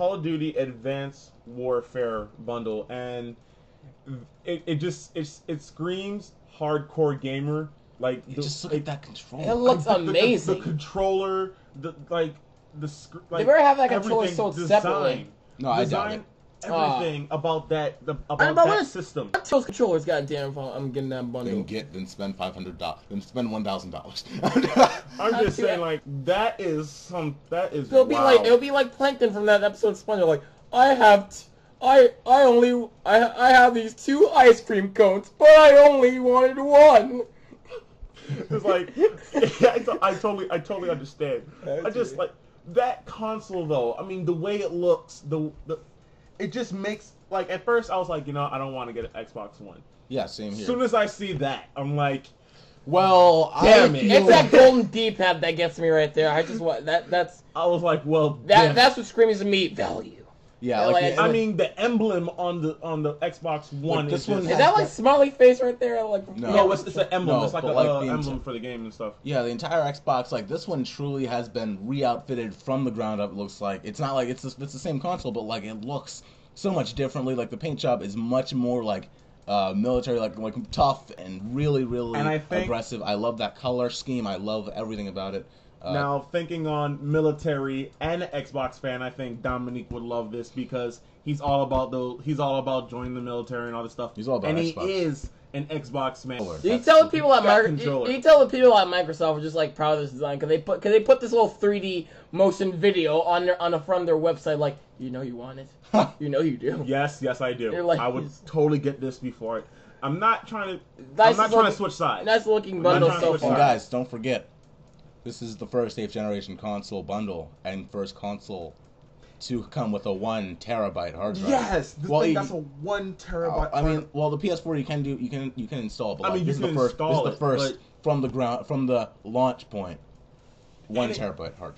Call of Duty Advanced Warfare bundle, and it, it just it's it screams hardcore gamer. Like You the- just look it- at that controller. It looks the- the- the- amazing. The, controller, the like the sc- like better have that controller everything, sold design, separately. No, I doubt design, it. Everything ah. about that the about about that what- system. Those controllers, goddamn, if I'm getting that bundle, Then get, then spend five hundred dollars, then spend one thousand dollars. I'm just saying, that. like that is some that is. It'll be like it'll be like Plankton from that episode of SpongeBob. Like I have, t- I I only I I have these two ice cream cones, but I only wanted one. It's like I, to- totally I totally understand. I I just see. like that console though. I mean the way it looks, the the it just makes like at first I was like, you know, I don't want to get an Xbox One. yeah, same here. As soon as I see that, I'm like, well, Damn I it. It's that golden D-pad that gets me right there. I just want that. That's I was like, well, that. damn. That's what screams to me value. Yeah, Yeah, like, like, the- I mean the emblem on the on the Xbox One. this is one Is that like smiley face right there? Like No. no, it's, it's an emblem. No, it's like but a like uh, emblem int- for the game and stuff. Yeah, the entire Xbox, like this one, truly has been re-outfitted from the ground up. It looks like it's not like it's the, it's the same console, but like it looks so much differently. Like the paint job is much more like uh, military, like like tough and really really And I think- aggressive. I love that color scheme. I love everything about it. Uh, now, thinking on military and Xbox fan, I think Dominique would love this because he's all about the he's all about joining the military and all this stuff. He's all about and Xbox. he is an Xbox man. Controller. Do you tell the the- people at that Microsoft? controller. Do you tell the people at Microsoft are just like proud of this design because they put because they put this little 3D motion video on their on the front of their website? Like you know you want it, you know you do. Yes, yes, I do. You're like- I would totally get this before it. I'm not trying to. Nice I'm not is trying to switch sides. Nice looking I'm bundle not so far. and guys, don't forget, this is the first eighth generation console bundle and first console to come with a one terabyte hard drive. Yes, this Well, thing you- that's a one terabyte. I mean, well, the PS4 you can do, you can you can install, but I like, mean, this is the first, this is the first from the ground, from the launch point, one terabyte hard.